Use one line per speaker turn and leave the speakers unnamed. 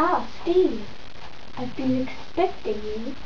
Ah, Steve. I've been expecting you.